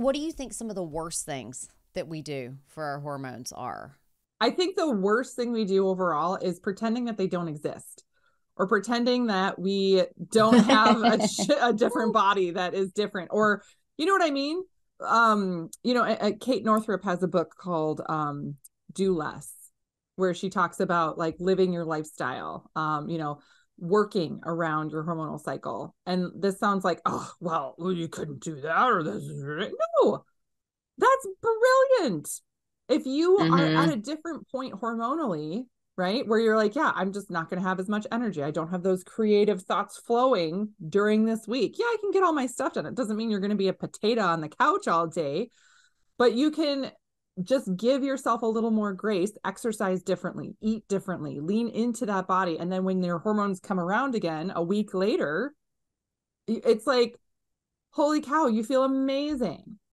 What do you think some of the worst things that we do for our hormones are? I think the worst thing we do overall is pretending that they don't exist or pretending that we don't have a, a different body that is different or you know what I mean? Um, you know, a, a Kate Northrup has a book called um Do Less where she talks about like living your lifestyle. Um, you know, working around your hormonal cycle. And this sounds like, oh, well, you couldn't do that or this. No, that's brilliant. If you mm-hmm. are at a different point hormonally, right, where you're like, yeah, I'm just not going to have as much energy. I don't have those creative thoughts flowing during this week. Yeah, I can get all my stuff done. It doesn't mean you're going to be a potato on the couch all day, but you can just give yourself a little more grace, exercise differently, eat differently, lean into that body. And then when your hormones come around again a week later, it's like, holy cow, you feel amazing.